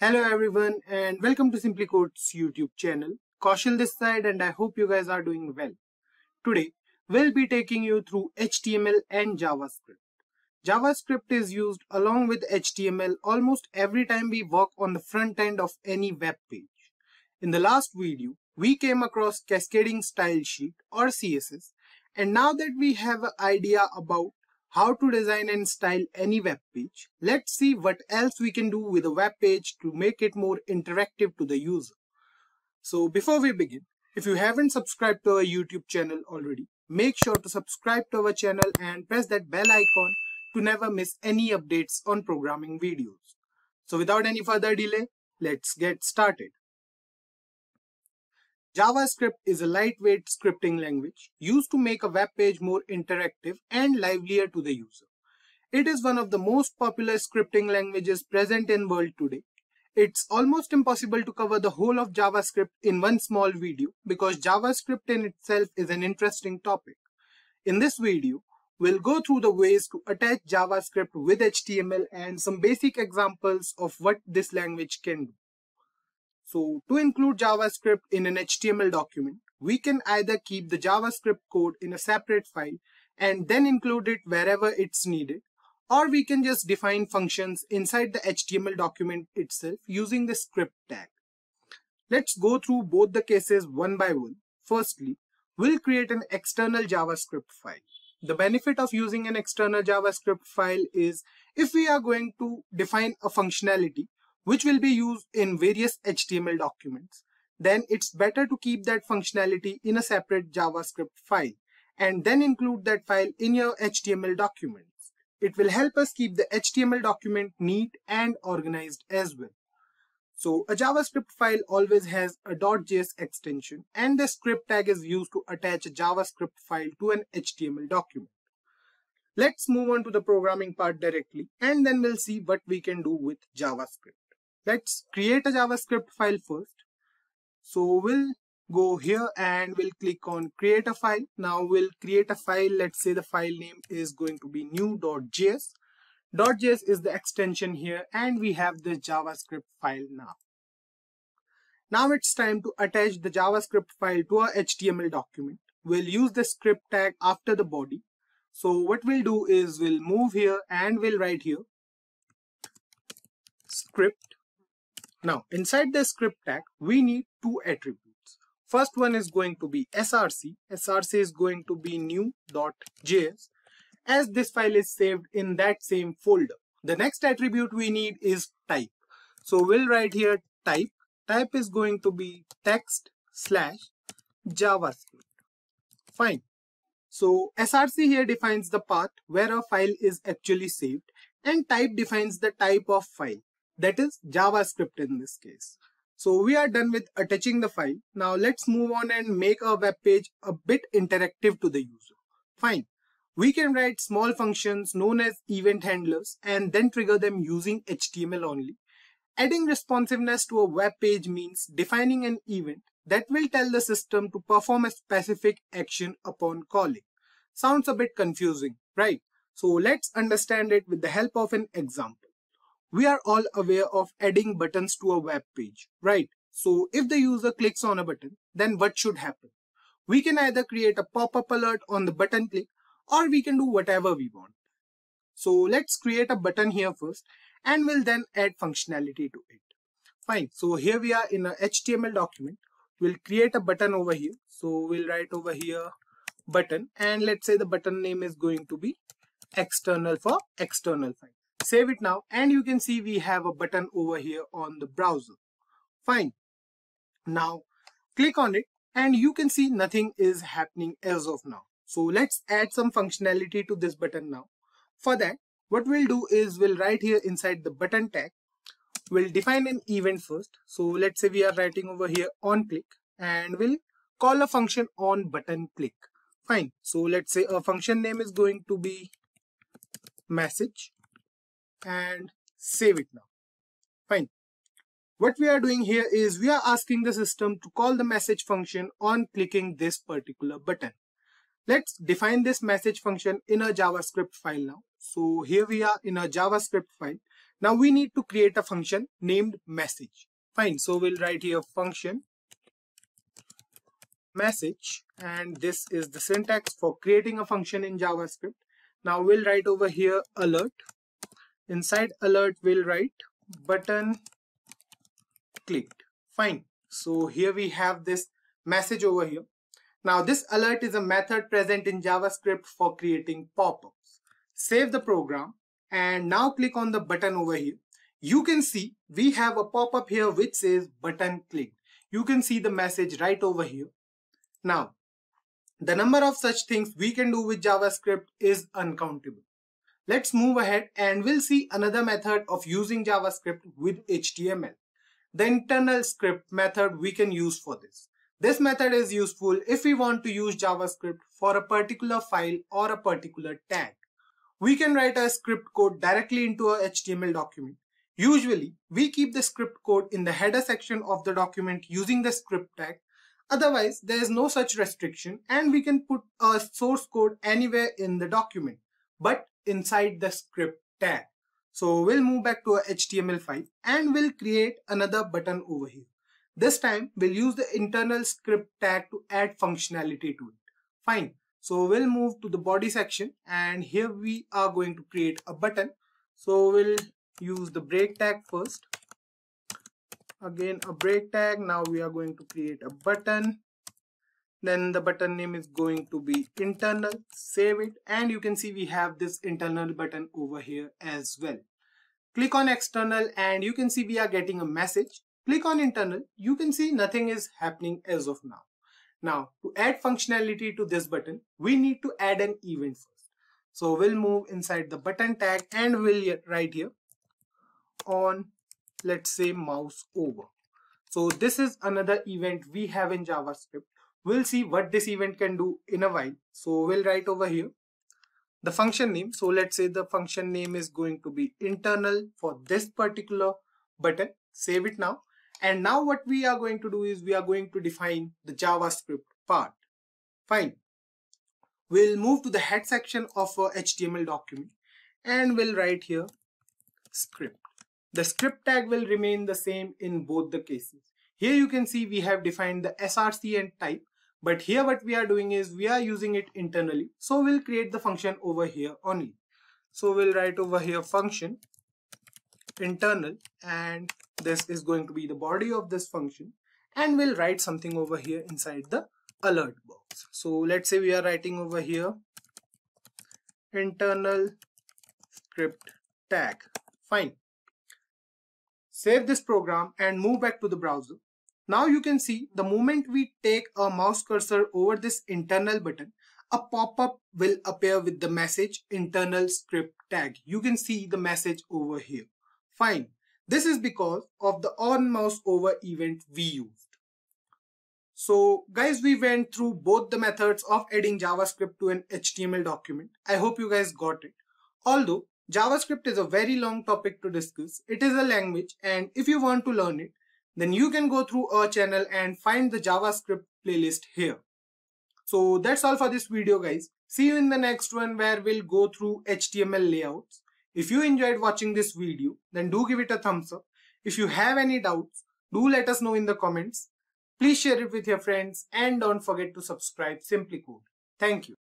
Hello everyone and welcome to SimpliCode's YouTube channel. Kaushal this side and I hope you guys are doing well. Today we'll be taking you through HTML and JavaScript. JavaScript is used along with HTML almost every time we work on the front end of any web page. In the last video, we came across cascading style sheet or CSS and now that we have an idea about how to design and style any web page, let's see what else we can do with a web page to make it more interactive to the user. So before we begin, if you haven't subscribed to our YouTube channel already, make sure to subscribe to our channel and press that bell icon to never miss any updates on programming videos. So without any further delay, let's get started. JavaScript is a lightweight scripting language used to make a web page more interactive and livelier to the user. It is one of the most popular scripting languages present in world today. It's almost impossible to cover the whole of JavaScript in one small video because JavaScript in itself is an interesting topic. In this video, we'll go through the ways to attach JavaScript with HTML and some basic examples of what this language can do. So to include JavaScript in an HTML document, we can either keep the JavaScript code in a separate file and then include it wherever it's needed, or we can just define functions inside the HTML document itself using the script tag. Let's go through both the cases one by one. Firstly, we'll create an external JavaScript file. The benefit of using an external JavaScript file is if we are going to define a functionality, which will be used in various HTML documents, then it's better to keep that functionality in a separate JavaScript file and then include that file in your HTML documents. It will help us keep the HTML document neat and organized as well. So a JavaScript file always has a .js extension and the script tag is used to attach a JavaScript file to an HTML document. Let's move on to the programming part directly and then we'll see what we can do with JavaScript. Let's create a JavaScript file first. So we'll go here and we'll click on create a file. Now we'll create a file. Let's say the file name is going to be new.js. .js is the extension here and we have the JavaScript file now. Now it's time to attach the JavaScript file to our HTML document. We'll use the script tag after the body. So what we'll do is we'll move here and we'll write here script now, inside the script tag, we need two attributes. First one is going to be src. src is going to be new.js as this file is saved in that same folder. The next attribute we need is type. So we'll write here type. Type is going to be text slash JavaScript. Fine. So src here defines the path where a file is actually saved and type defines the type of file that is JavaScript in this case. So we are done with attaching the file. Now let's move on and make our web page a bit interactive to the user. Fine. We can write small functions known as event handlers and then trigger them using HTML only. Adding responsiveness to a web page means defining an event that will tell the system to perform a specific action upon calling. Sounds a bit confusing, right? So let's understand it with the help of an example. We are all aware of adding buttons to a web page, right? So if the user clicks on a button, then what should happen? We can either create a pop-up alert on the button click or we can do whatever we want. So let's create a button here first and we'll then add functionality to it. Fine. So here we are in a HTML document. We'll create a button over here. So we'll write over here button and let's say the button name is going to be external for external file. Save it now and you can see we have a button over here on the browser. Fine. Now click on it and you can see nothing is happening as of now. So let's add some functionality to this button now. For that, what we'll do is we'll write here inside the button tag. We'll define an event first. So let's say we are writing over here on click and we'll call a function on button click. Fine. So let's say a function name is going to be message and save it now. Fine. What we are doing here is we are asking the system to call the message function on clicking this particular button. Let's define this message function in a JavaScript file now. So here we are in a JavaScript file. Now we need to create a function named message. Fine, so we'll write here function message and this is the syntax for creating a function in JavaScript. Now we'll write over here alert. Inside alert we'll write button clicked. Fine. So here we have this message over here. Now this alert is a method present in JavaScript for creating pop-ups. Save the program and now click on the button over here. You can see we have a pop-up here which says button clicked. You can see the message right over here. Now, the number of such things we can do with JavaScript is uncountable. Let's move ahead and we'll see another method of using JavaScript with HTML. The internal script method we can use for this. This method is useful if we want to use JavaScript for a particular file or a particular tag. We can write a script code directly into a HTML document. Usually, we keep the script code in the header section of the document using the script tag. Otherwise, there is no such restriction and we can put a source code anywhere in the document, but inside the script tag. So we'll move back to our HTML file and we'll create another button over here. This time we'll use the internal script tag to add functionality to it. Fine. So we'll move to the body section and here we are going to create a button. So we'll use the break tag first. Again a break tag. Now we are going to create a button. Then the button name is going to be internal. Save it and you can see we have this internal button over here as well. Click on external and you can see we are getting a message Click on internal, you can see nothing is happening as of now. Now, to add functionality to this button, we need to add an event first. So we'll move inside the button tag and we'll write here on, let's say mouse over. So this is another event we have in JavaScript. We'll see what this event can do in a while. So we'll write over here the function name. So let's say the function name is going to be internal for this particular button. Save it now. And now what we are going to do is we are going to define the JavaScript part. Fine. We'll move to the head section of a HTML document and we'll write here script. The script tag will remain the same in both the cases. Here you can see we have defined the src and type but here what we are doing is we are using it internally. So we'll create the function over here only. So we'll write over here function internal and this is going to be the body of this function and we'll write something over here inside the alert box. So let's say we are writing over here internal script tag. Fine. Save this program and move back to the browser. Now you can see the moment we take a mouse cursor over this internal button, a pop-up will appear with the message internal script tag. You can see the message over here. Fine. This is because of the on mouse over event we used. So guys, we went through both the methods of adding JavaScript to an HTML document. I hope you guys got it. Although JavaScript is a very long topic to discuss, it is a language and if you want to learn it, then you can go through our channel and find the JavaScript playlist here. So that's all for this video guys. See you in the next one where we'll go through HTML layouts. If you enjoyed watching this video, then do give it a thumbs up. If you have any doubts, do let us know in the comments. Please share it with your friends and don't forget to subscribe SimpliCode. Thank you.